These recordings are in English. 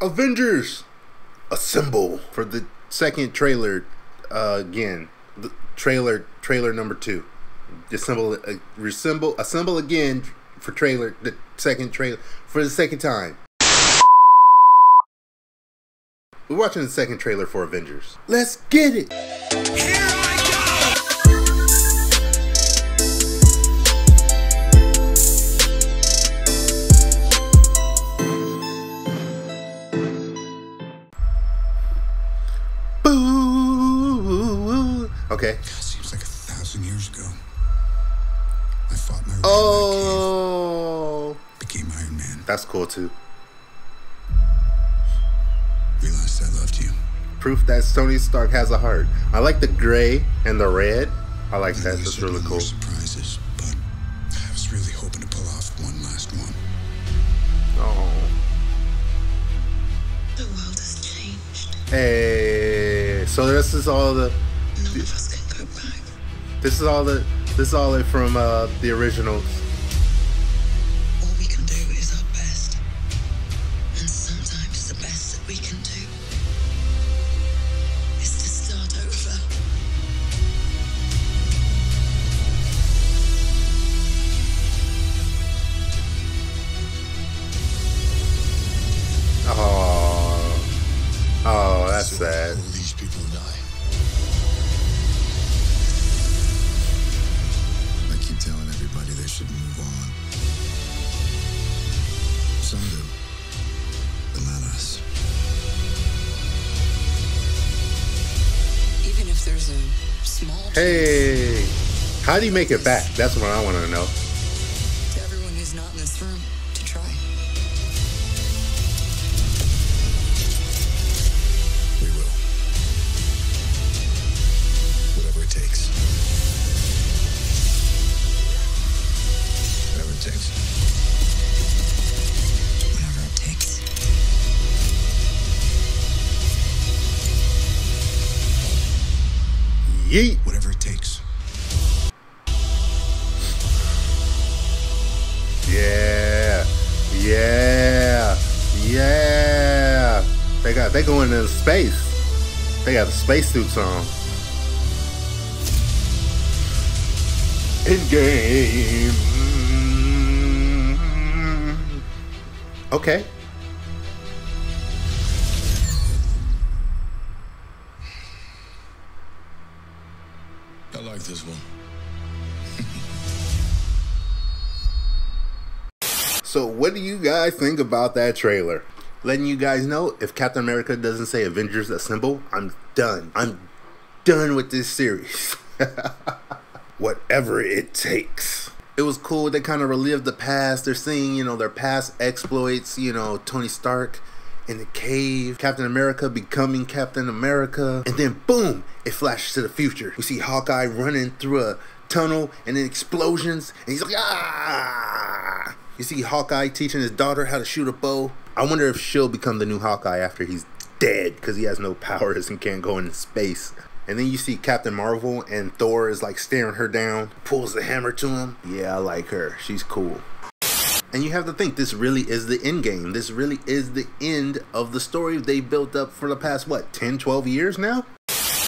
Avengers Assemble for the second trailer uh, again. The trailer trailer number 2. Assemble uh, resemble assemble again for trailer the second trailer for the second time. We're watching the second trailer for Avengers. Let's get it. Okay. God, seems like a thousand years ago. I fought my way Oh. Became Iron Man. That's cool too. Realized I loved you. Proof that Tony Stark has a heart. I like the gray and the red. I like I that. That's really cool. surprises, but I was really hoping to pull off one last one. Oh. The world has changed. Hey. So this is all the. None of us can go back. This is all the. This is all it from uh, the originals. All we can do is our best. And sometimes the best that we can do is to start over. Oh. Oh, that's sad. Hey. How do you make it back? That's what I want to know. Yeet. Whatever it takes. Yeah. Yeah. Yeah. They got they going into space. They got the spacesuits on. Endgame. Okay. I like this one. So, what do you guys think about that trailer? Letting you guys know if Captain America doesn't say Avengers Assemble, I'm done. I'm done with this series. Whatever it takes. It was cool. They kind of relived the past. They're seeing, you know, their past exploits. You know, Tony Stark in the cave, Captain America becoming Captain America, and then boom, it flashes to the future. We see Hawkeye running through a tunnel and then explosions, and he's like, ah! You see Hawkeye teaching his daughter how to shoot a bow. I wonder if she'll become the new Hawkeye after he's dead because he has no powers and can't go into space. And then you see Captain Marvel and Thor is like staring her down, pulls the hammer to him. Yeah, I like her. She's cool. And you have to think this really is the end game. This really is the end of the story they built up for the past what 10, 12 years now?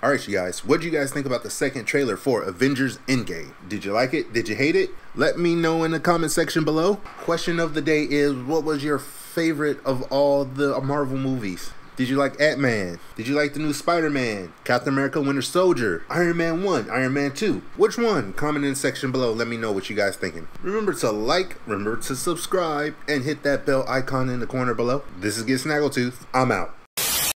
All right, you guys. What do you guys think about the second trailer for Avengers Endgame? Did you like it? Did you hate it? Let me know in the comment section below. Question of the day is what was your favorite of all the Marvel movies? Did you like Ant-Man? Did you like the new Spider-Man? Captain America Winter Soldier? Iron Man 1? Iron Man 2? Which one? Comment in section below. Let me know what you guys thinking. Remember to like, remember to subscribe, and hit that bell icon in the corner below. This is Get Snaggletooth. I'm out.